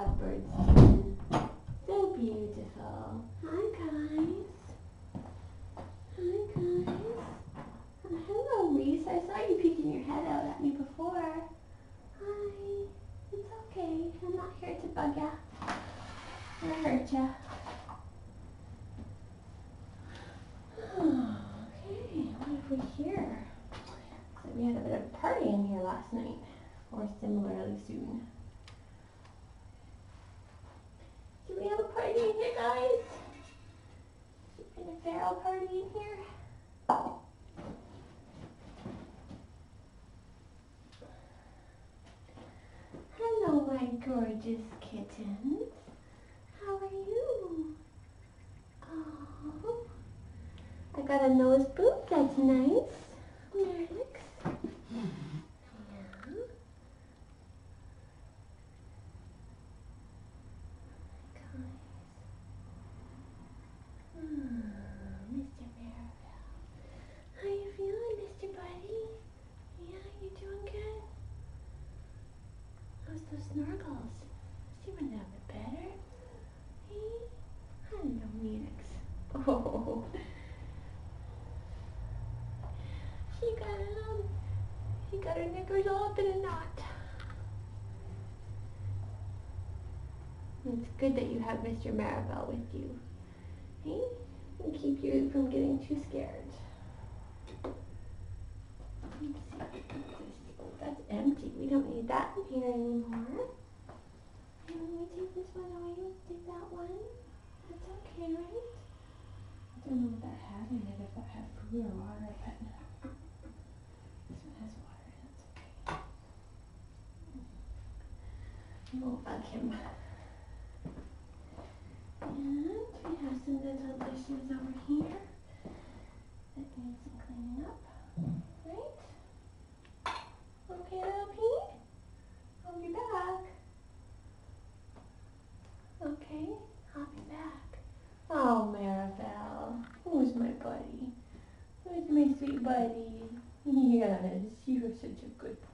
lovebirds. Gorgeous kittens. How are you? Oh, I got a nose boot. That's nice. Merlix. Yeah. Oh Guys. Hmm, Mr. Maravel. How you feeling, Mr. Buddy? Yeah, you doing good? How's those snorkels? Is he running a bit better? Hey? Hello, Minix. Oh. She got um, she got her knickers all up in a knot. It's good that you have Mr. Maravel with you. Hey? And keep you from getting too scared. That's empty. We don't need that in here anymore. And let me take this one away. Take that one. That's okay, right? I don't know what that had in it, if that had food or water, but this one has water in it. We won't bug him. And we have some little dishes over here that need some cleaning up. Right? Okay, little Pete? I'll be back. Okay, I'll be back. Oh, Maravel. Who's my buddy? Who's my sweet buddy? Yes, you're such a good boy.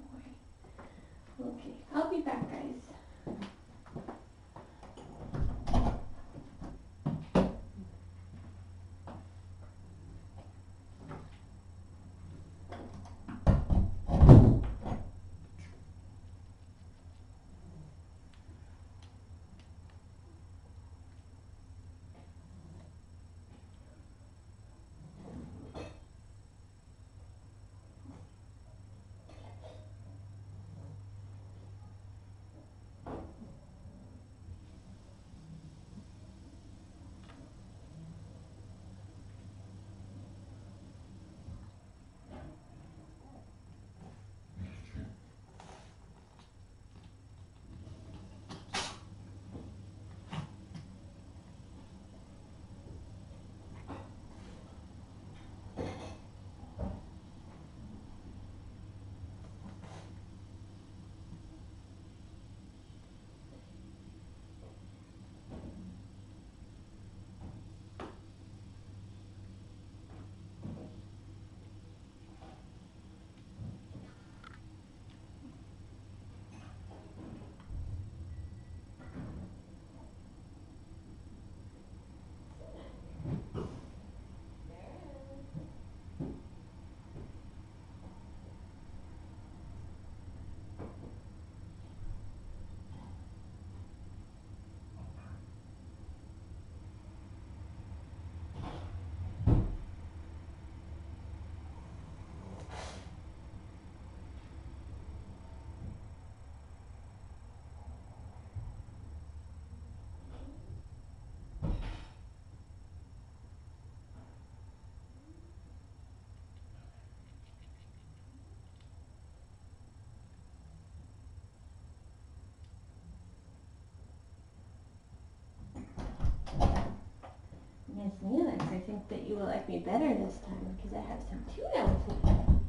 Think that you will like me better this time because I have some tuna with me.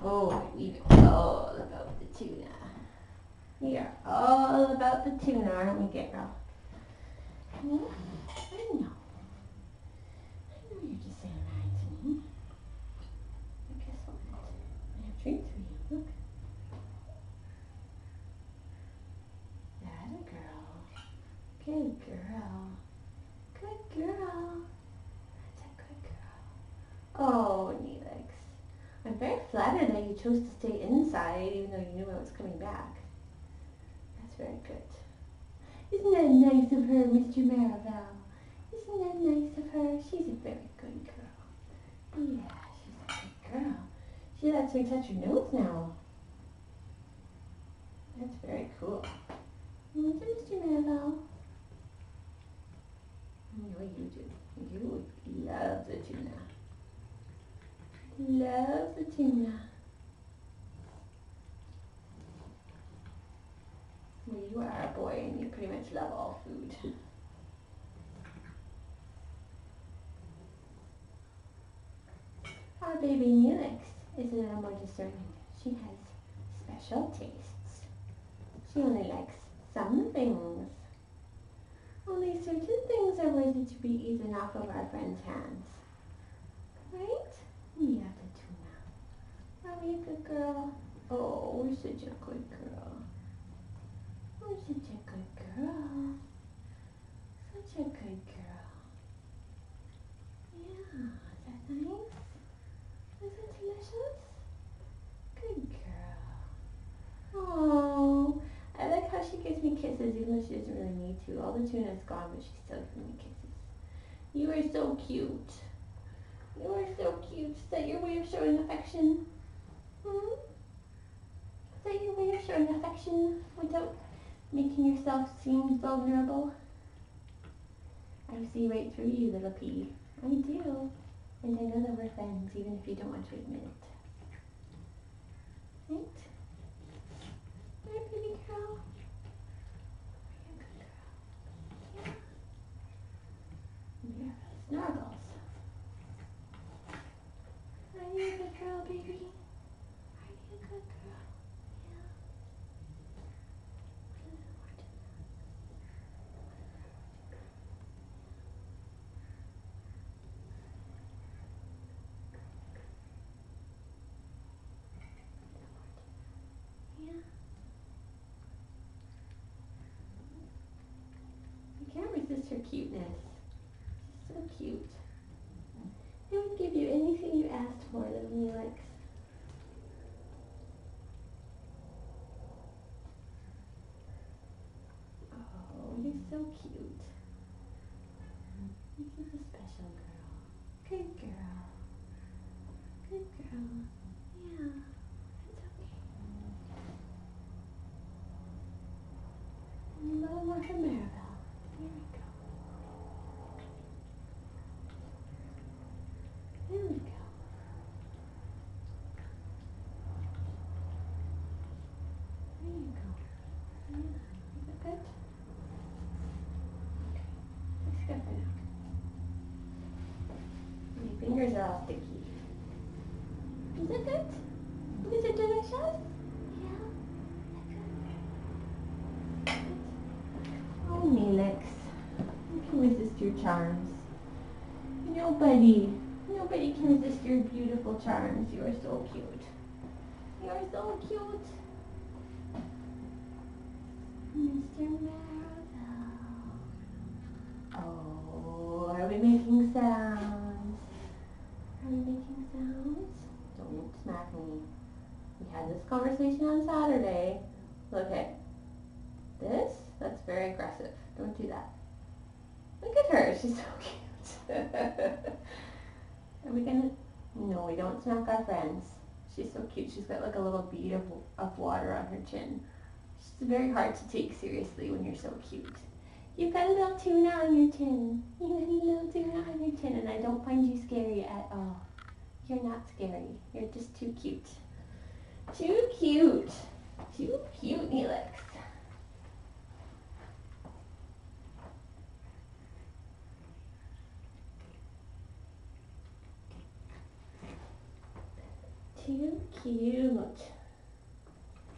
Oh, we are all about the tuna. We are all about the tuna, aren't we, Gabriel? Hmm? I know. I know you're just saying hi to me. But guess what? I have treats for you. Look. That a girl. Good girl. Good girl. That's a good girl. Oh, Neelix. Very flattered that you chose to stay inside even though you knew I was coming back. That's very good. Isn't that nice of her, Mr. Maravel? Isn't that nice of her? She's a very good girl. Yeah, she's a good girl. She lets me touch her nose now. That's very cool. Isn't it, Mr. Maravel? I know you do. You would love the tuna. Love tuna. Well, you are a boy and you pretty much love all food. Our baby Neelix is a little more discerning. She has special tastes. She only likes some things. Only certain things are worthy to be eaten off of our friend's hands. Right? Have the tuna. Are we a good girl? Oh, we're such a good girl. We're such a good girl. Such a good girl. Yeah, is that nice? Is it delicious? Good girl. Oh, I like how she gives me kisses even though she doesn't really need to. All the tuna is gone, but she still gives me kisses. You are so cute. You are so cute. Is that your way of showing affection? Hmm? Is that your way of showing affection without making yourself seem vulnerable? I see right through you, little pea. I do. And I know that we're friends, even if you don't want to admit it. Right? Baby girl? Are a good girl? Yeah. Are you a good girl, baby? Are you a good girl? Yeah. Yeah. I can't resist her cuteness. She's so cute. I would give you you asked for, little Neelix. Oh, you're so cute. Is a special girl. Good girl. Good girl. Yeah, it's okay. A little more for Maravel. Here we go. There we go. There you go. Yeah. Is that good? Okay. Looks good for now. Is it good? Is it delicious? Yeah. Oh, Neelix. You can resist your charms. Nobody, nobody can resist your beautiful charms. You are so cute. You are so cute. Mr. Maravel. Oh, are we making sounds? Are we making sounds? Don't smack me. We had this conversation on Saturday. Look at this. That's very aggressive. Don't do that. Look at her. She's so cute. Are we gonna? No, we don't smack our friends. She's so cute. She's got like a little bead of, of water on her chin. She's very hard to take seriously when you're so cute. You've got a little tuna on your chin. You got a little tuna on your chin, and I don't find you scary at all. You're not scary. You're just too cute. Too cute. Too cute, Neelix. Too cute.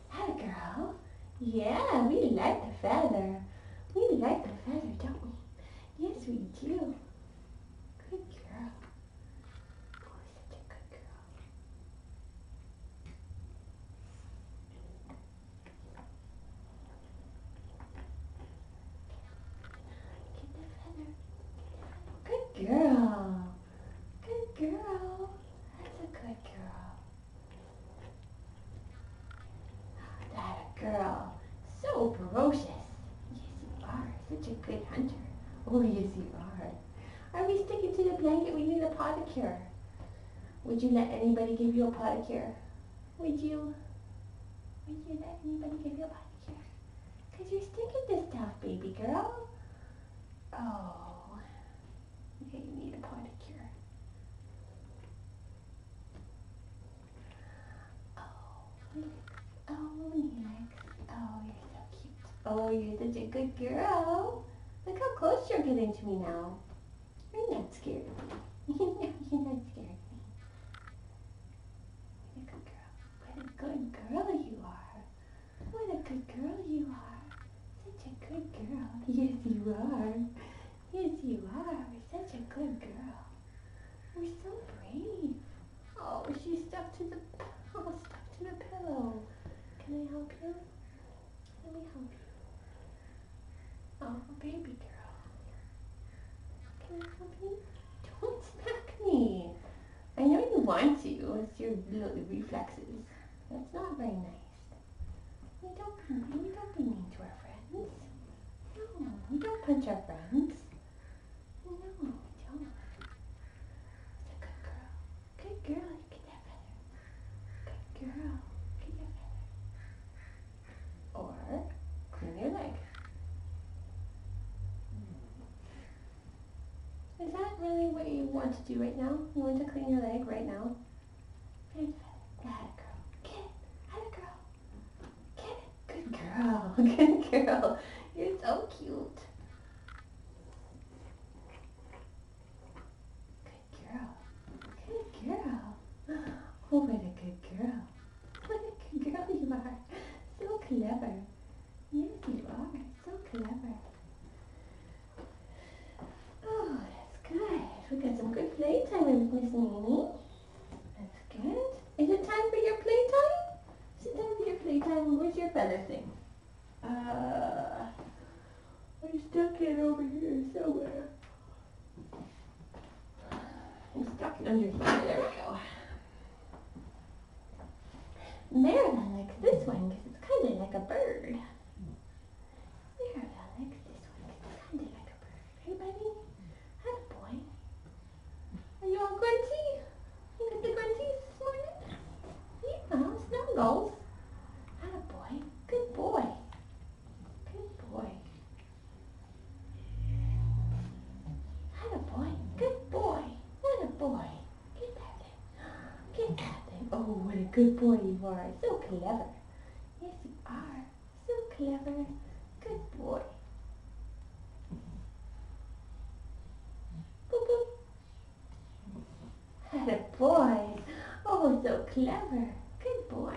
Hi, girl. Yeah, we like the feather. We like the feather, don't we? Yes, we do. Good girl. Oh, such a good girl. so ferocious. Yes, you are. Hunter. Oh, yes, you are. Are we sticking to the blanket? We need a podicure. Would you let anybody give you a podicure? Would you? Would you let anybody give you a podicure? Because you're sticking to stuff, baby girl. Oh. You need a podicure. Oh, oh. Oh, you're so cute. Oh, you're such a good girl. Look how close you're getting to me now. You're not scared of me. you're not scared of me. What a good girl. What a good girl you are. What a good girl you are. Such a good girl. Yes, you are. Yes, you are. Such a good girl. You're so brave. Oh, she's stuck to the oh, stuck to the pillow. Can I help you? Let me help you. Oh, baby girl. Can I help you? Don't smack me. I know you want to. It's your little reflexes. That's not very nice. We don't. We don't be mean to our friends. No, we don't punch our friends. No, we don't. It's a good girl. Good girl. Get that feather. Good girl. Get that feather. Or clean your leg. Is that really what you want to do right now? You want to clean your leg right now? There's the feather. That girl. Get it. Had a girl. Get it. Good girl. Good girl. You're so cute. Good girl. Good girl. Oh, what a good girl. What a good girl you are. So clever. Yes, you are. So clever. Oh, that's good. We got some good playtime with Miss Nini. That's good. Is it time for your playtime? Is it time for your playtime? Where's your feather thing? Uh, I stuck it over here somewhere. I stuck it under here. There we go. Marilyn likes this one because it's kind of like a bird. This one because it's kind of like a bird. Hey, boy. Are you all grunty? You got the grunties this morning? Yeah, snuggles. Hi, boy. Good boy. Good boy. Hi, boy. Good boy. Hi, boy. Get that thing. Get that thing. Oh, what a good boy you are. So clever. Yes, you are. So clever. Good boy. Boop, boop. Had a boy. Oh, so clever. Good boy.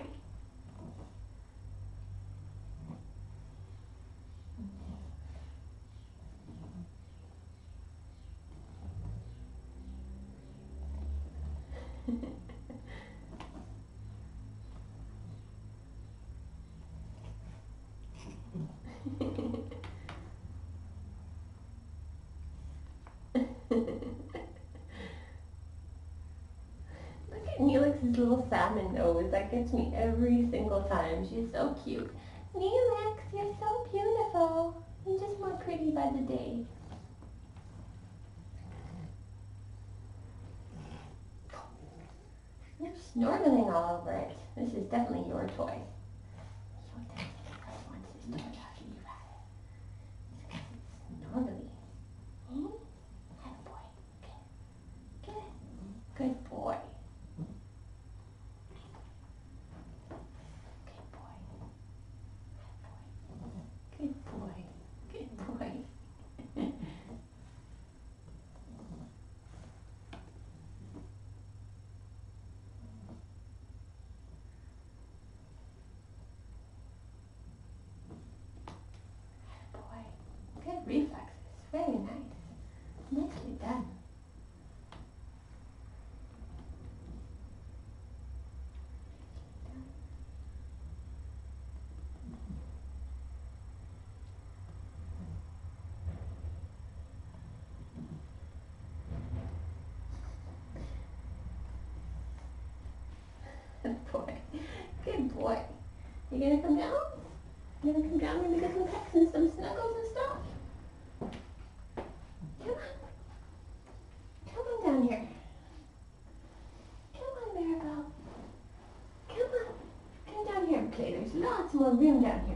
Look little salmon nose. That gets me every single time. She's so cute. Neelix, you're so beautiful. You're just more pretty by the day. You're snorkeling all over it. This is definitely your toy. reflexes. Very nice. Nicely done. Good boy. Good boy. You gonna come down? You gonna come down? We're gonna get some pecks and some snuggles деньги.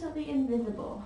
to the invisible.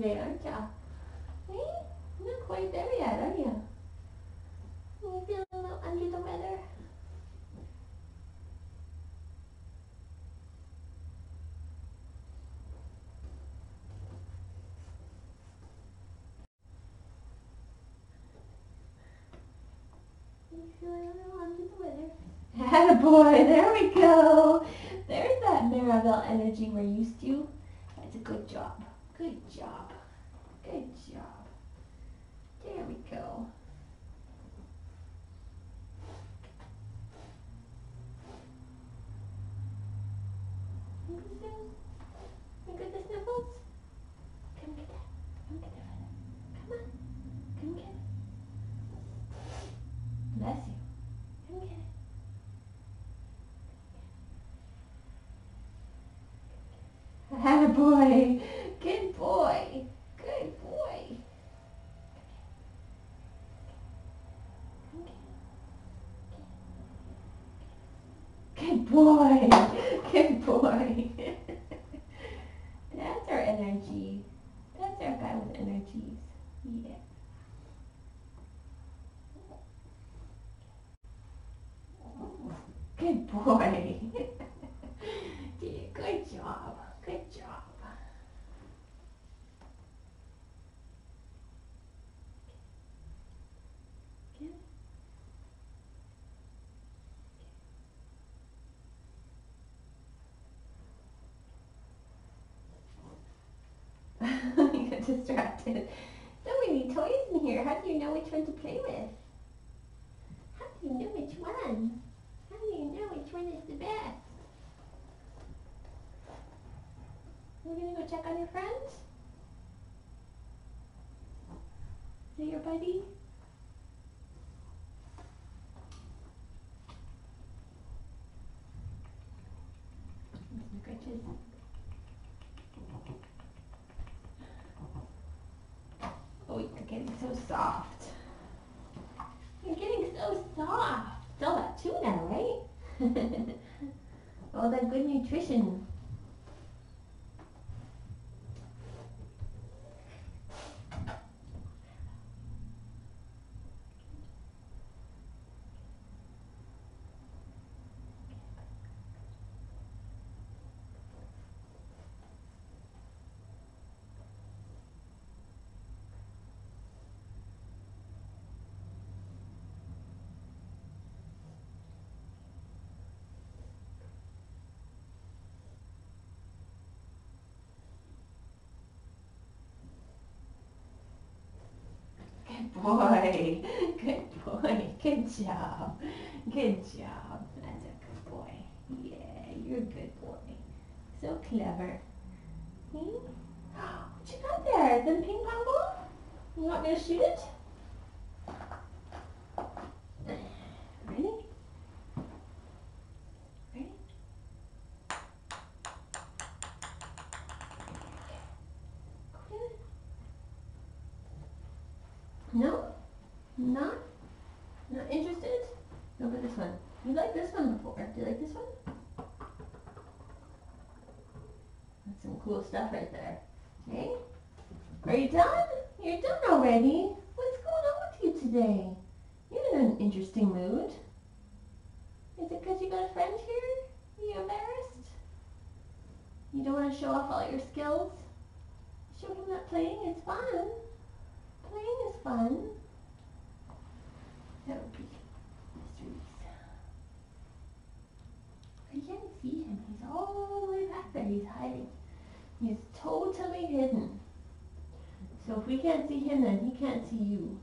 today, aren't ya? Hey, not quite there yet, are you? You feel a little under the weather? You feel a little under the weather? There we go. There's that Maravel energy we're used to. That's a good job. boy. Good boy. you get distracted. So many toys in here. How do you know which one to play with? How do you know which one? How do you know which one is the best? You're going to go check on your friends? Is it your buddy? soft. You're getting so soft. All that tuna, right? All that good nutrition Good job. Good job. That's a good boy. Yeah, you're a good boy. So clever. Hmm? What you got there? The ping pong ball? You want me to shoot it? Stuff right there. Okay? Are you done? You're done already? What's going on with you today? You're in an interesting mood. Is it because you got a friend here? Are you embarrassed? You don't want to show off all your skills? Show him that playing is fun. Playing is fun. That would be Mr. Reese. I can't see him. He's all the way back there. He's hiding. He's totally hidden. So if we can't see him, then he can't see you.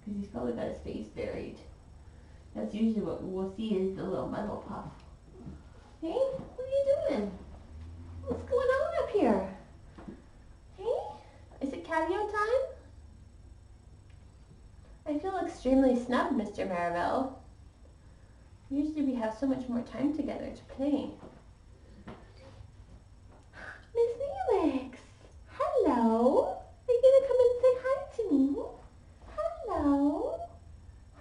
Because he's probably got his face buried. That's usually what we'll see is the little muzzle puff. Hey, what are you doing? What's going on up here? Hey, is it catio time? I feel extremely snubbed, Mr. Maravel. Usually we have so much more time together to play. Miss Neelix! Hello! Are you gonna come and say hi to me? Hello?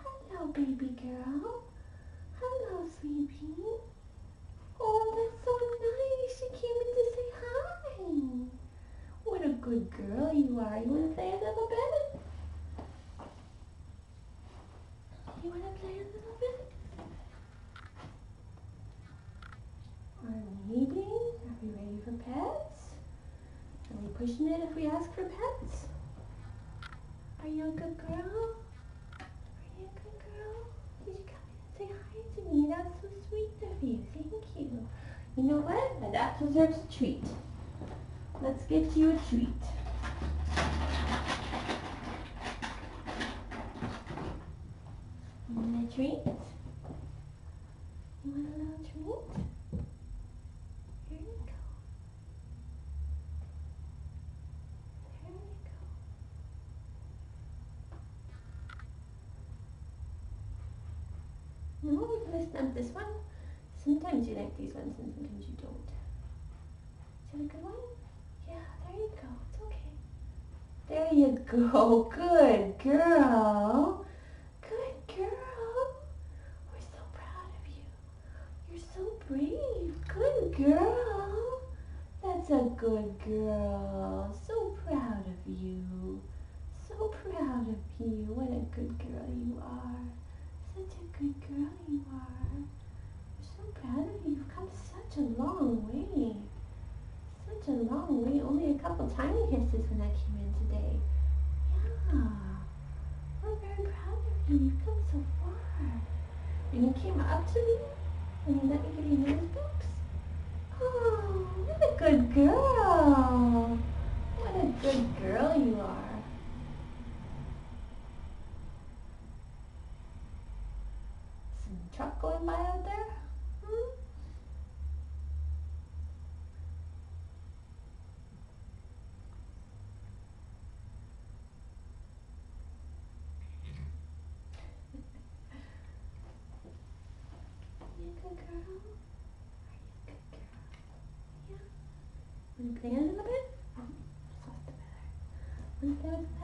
Hello, baby girl. Hello, sweetie. Oh, that's so nice. She came in to say hi. What a good girl you are. You wanna play a little bit? You wanna play a little bit? Are we eating? Are we ready for pets? We it if we ask for pets? Are you a good girl? Are you a good girl? Did you come in and say hi to me? That's so sweet of you. Thank you. You know what? That deserves a treat. Let's get you a treat. You want a treat? You want a little treat? Here you go. There you go. No, this one. Sometimes you like these ones and sometimes you don't. Is that a good one? Yeah, there you go. It's okay. There you go. Good girl. Good girl. We're so proud of you. You're so brave. Good girl. That's a good girl. So proud of you. So proud of you. What a good girl you are. Such a good girl you are. We're so proud of you. You've come such a long way. Such a long way. Only a couple tiny hisses when I came in today. Yeah. We're very proud of you. You've come so far. And you came up to me and you let me give you nose books. Oh, what a good girl. What a good girl you are. Some truck going by out there? Hmm? You a good girl? Are you a good girl? Yeah. Want to play a little bit? Oh,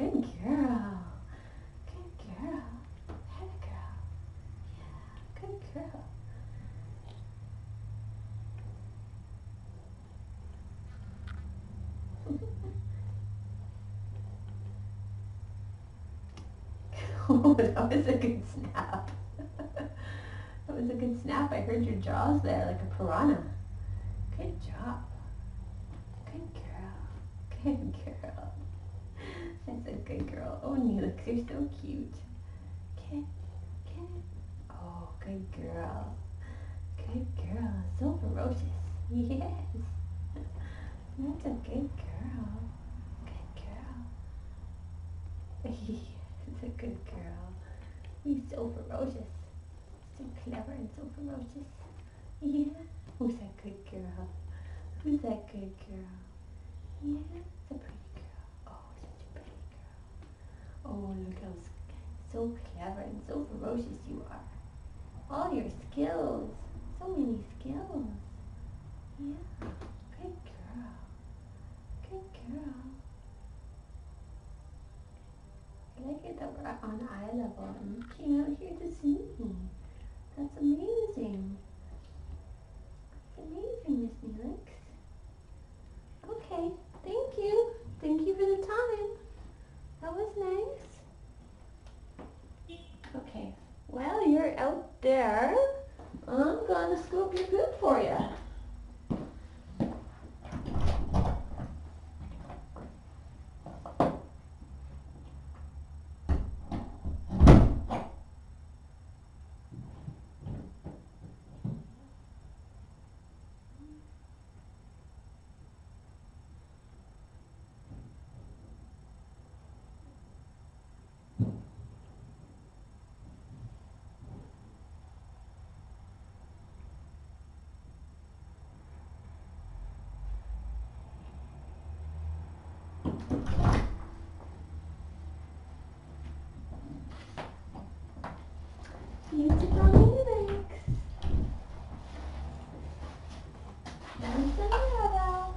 Good girl. Good girl. Good girl. Yeah, good girl. oh, that was a good snap. that was a good snap. I heard your jaws there like a piranha. Good job. Good girl. Good girl. That's a good girl. Oh, Neelix, you're so cute. Okay, okay. Oh, good girl. Good girl. So ferocious. Yes. That's a good girl. Good girl. It's a good girl. He's so ferocious. So clever and so ferocious. Yeah. Who's that good girl? Who's that good girl? Yeah, it's a pretty girl. Oh, such a pretty girl. Oh, look how s- so clever and so ferocious you are. All your skills. So many skills. Yeah. Good girl. Good girl. I like it that we're on eye level and came out here to see me. That's amazing. That's amazing, Miss Neelix. Okay, thank you. Thank you for the time. That was nice. Okay, well, you're out there. I'm gonna scoop your poop for you. Beautiful Neelix. Nice Annabelle.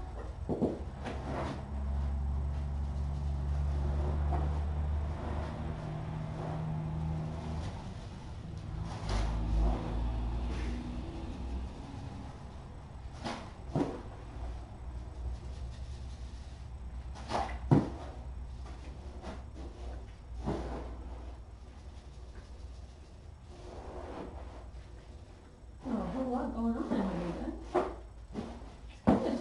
Oh, a whole lot going on in here, then. It's good.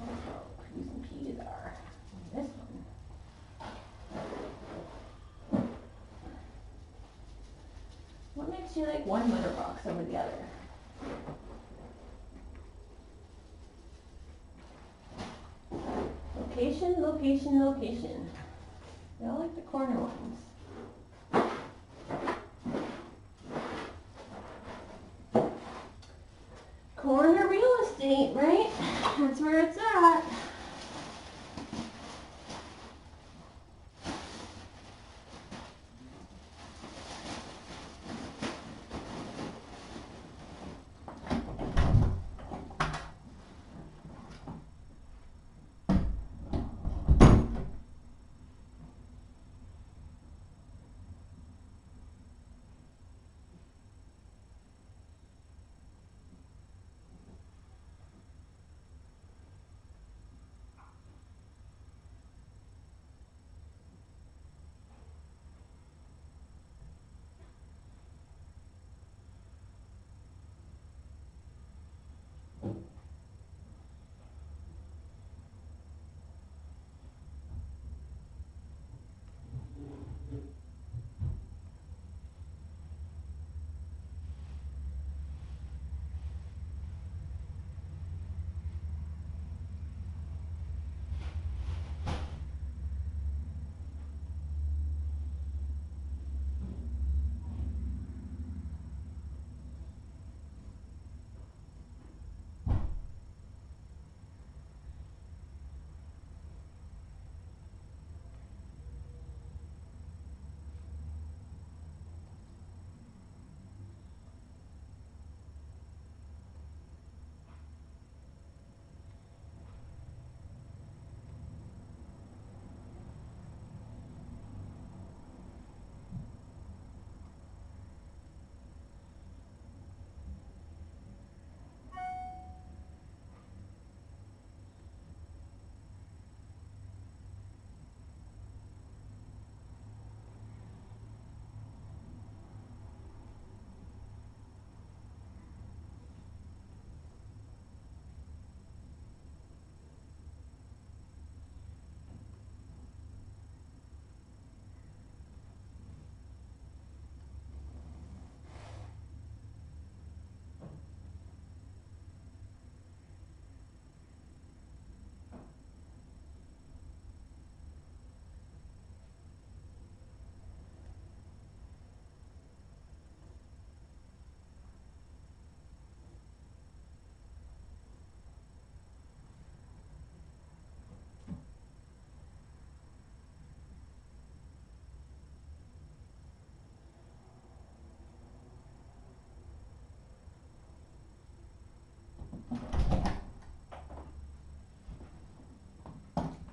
That's how Q's and P's are. And This one. What makes you like one litter box over the other? Location, location, location. They all like the corner ones. Corner real estate, right? That's where it's at.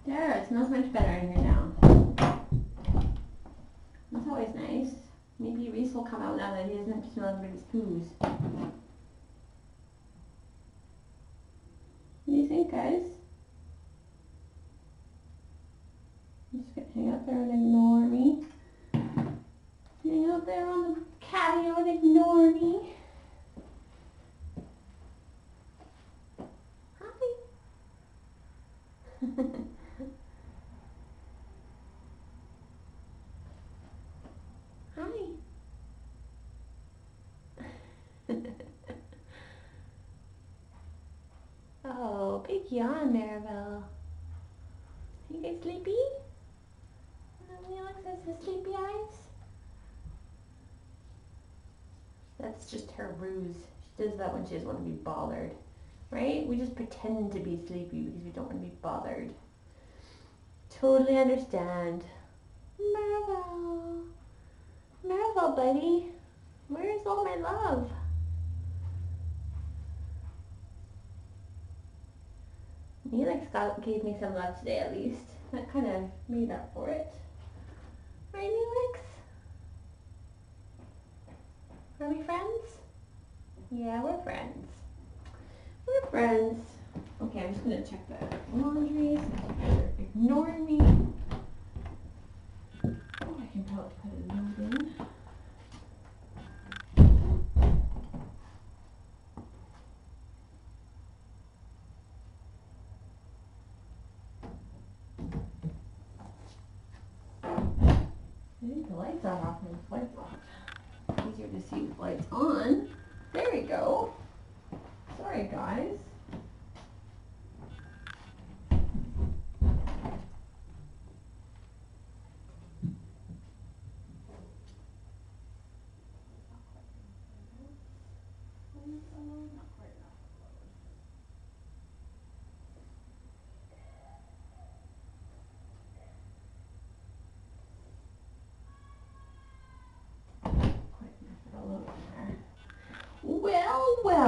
There, it smells much better in here now. That's always nice. Maybe Reese will come out now that he doesn't smell everybody's poos. What do you think, guys? I'm just gonna hang out there and ignore me. Hang out there on the patio and ignore me. Hi. Hi. oh, big yawn, Maravel. You guys sleepy? Alex has his sleepy eyes. That's just her ruse. She does that when she doesn't want to be bothered. Right? We just pretend to be sleepy because we don't want to be bothered. Totally understand. Maravel. Maravel, buddy. Where's all my love? Neelix got gave me some love today at least. That kind of made up for it. Right, Neelix? Are we friends? Yeah, we're friends. We're friends. Okay, I'm just gonna check the laundry since you're ignoring me. Oh, I can probably put a in. I think the are off the lights off. Easier to see with lights on. There we go. Sorry guys.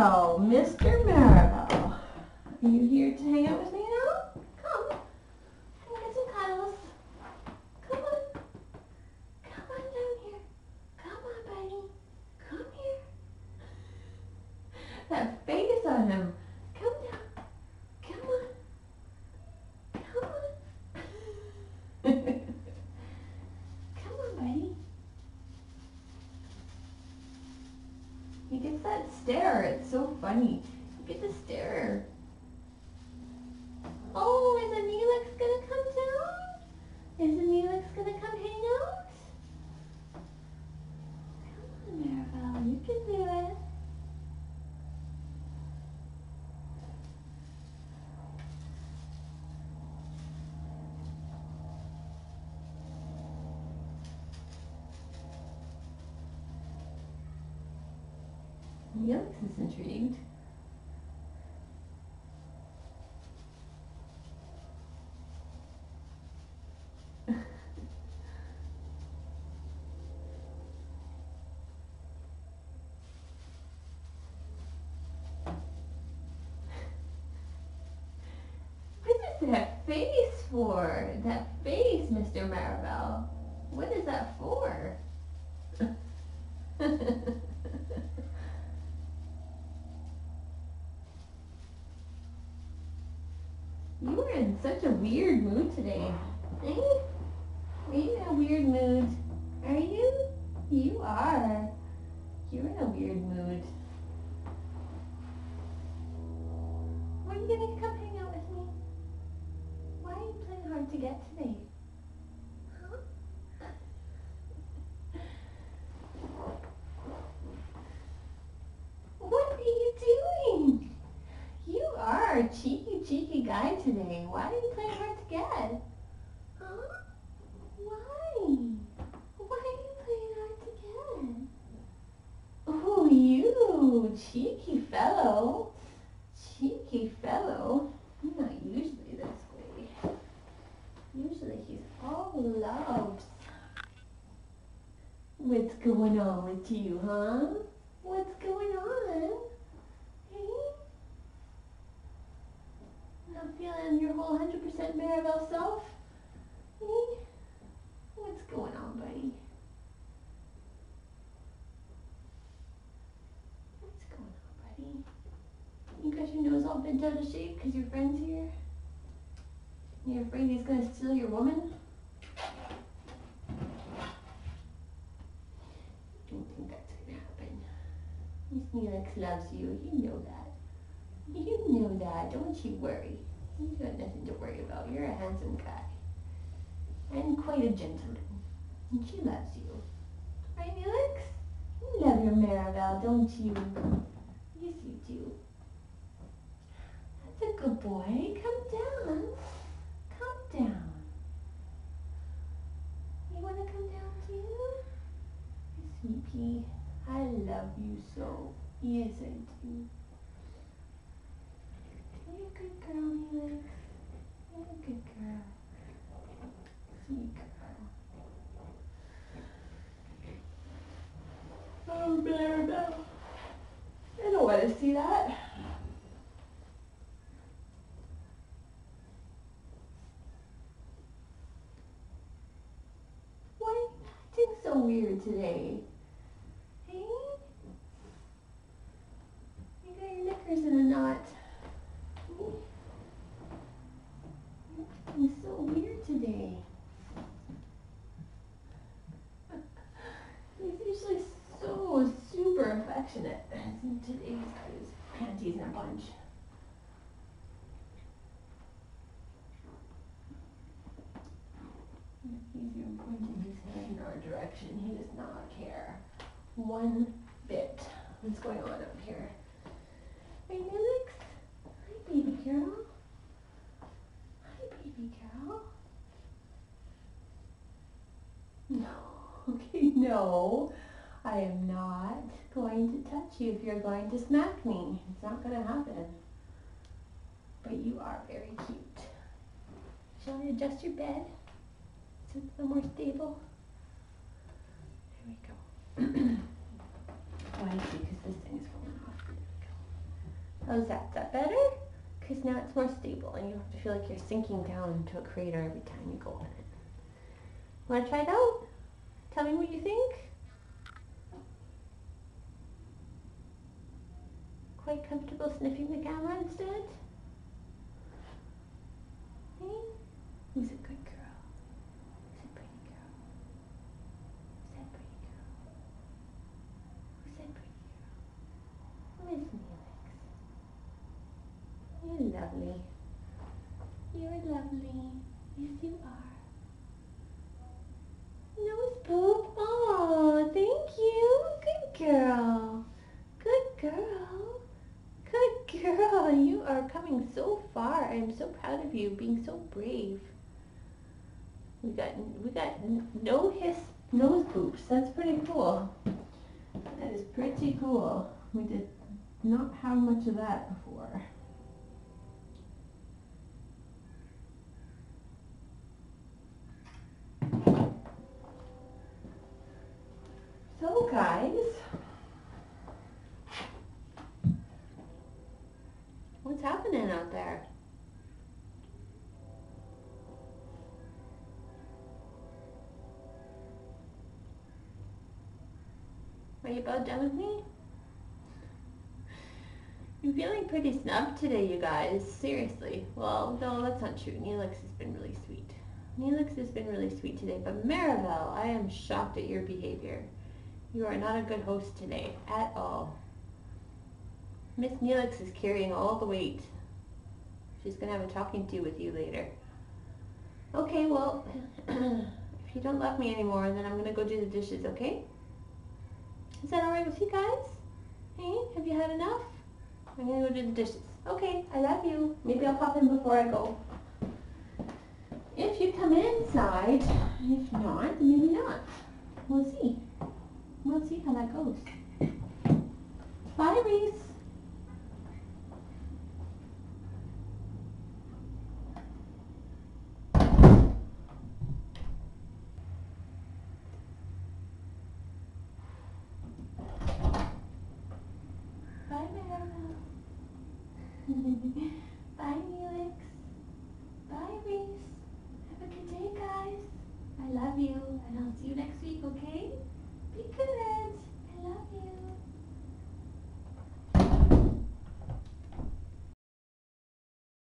Mr. Maravel. Are you here to hang out with me now? Come. Come get some cuddles. Come on. Come on down here. Come on, buddy. Come here. That face on him. Come down. Come on. Come on. Come on, buddy. He gets that stare. It's so funny. You get the stare. Oh, is Anelix gonna come down? Is Anelix gonna come hang out? Come on, Maravel. You can do it. Is intrigued. What is that face for? That face, Mr. Maravel. What is that for? you are in such a weird mood today. Eh? Are you in a weird mood? Are you? You are. You're in a weird mood. When are you gonna come hang out with me? Why are you playing hard to get today? Huh? What are you doing? You are a cheeky, cheeky guy today. Why are you playing hard to get? Huh? Why? Why are you playing hard to get? Oh, you cheeky fellow. Cheeky fellow. He's not usually this way. Usually he's all loves. What's going on with you, huh? What's going on? Hey? Not feel feeling your whole 100% Maravel self? Hmm? What's going on, buddy? What's going on, buddy? You got your nose all bent out of shape because your friend's here? You're afraid he's gonna steal your woman? don't think that's gonna happen. Neelix loves you, you know that. You know that, don't you worry. You've got nothing to worry about. You're a handsome guy. And quite a gentleman. And she loves you. Right, Neelix? You love your Maravel, don't you? Yes, you do. That's a good boy. Come down. Come down. You want to come down too? Sweet pea, I love you so. Yes, I do. You're a good girl, Neelix. You're a good girl. Sweet girl. Oh, Maravel. I don't want to see that. Why are you acting so weird today? Hey? You got your knickers in a knot. You're acting so weird today. He's usually so super affectionate. And today he's got his panties in a bunch. He's even pointing his hand in our direction. He does not care one bit what's going on up here. Hey, Neelix. Hi, baby girl. Hi, baby girl. No. Okay, no. I am not going to touch you if you're going to smack me. It's not going to happen. But you are very cute. Shall I adjust your bed so it's a little more stable? Oh, I see, because this thing is falling off. How's that? Is that better? Because now it's more stable and you don't have to feel like you're sinking down into a crater every time you go on it. Want to try it out? Tell me what you think. Quite comfortable sniffing the camera instead? Hey? Who's a good girl? Who's a pretty girl? Who's that pretty girl? Who's that pretty girl? Who is Neelix? You're lovely. You're lovely. Yes, you are. Nose poop. Oh, thank you. Good girl. Good girl. Good girl. You are coming so far. I am so proud of you being so brave. We got we got no hiss nose poops. That's pretty cool. That is pretty cool. We did not have much of that before. So guys, what's happening out there? Are you done with me? I'm feeling pretty snubbed today, you guys. Seriously. Well, no, that's not true. Neelix has been really sweet. Neelix has been really sweet today, but Maravel, I am shocked at your behavior. You are not a good host today, at all. Miss Neelix is carrying all the weight. She's going to have a talking to with you later. Okay, well, if you don't love me anymore, then I'm going to go do the dishes, okay? Is that alright with you guys? Hey, have you had enough? I'm going to go do the dishes. Okay, I love you. Maybe I'll pop in before I go. If you come inside, if not, maybe not. We'll see. We'll see how that goes. Bye, Reese.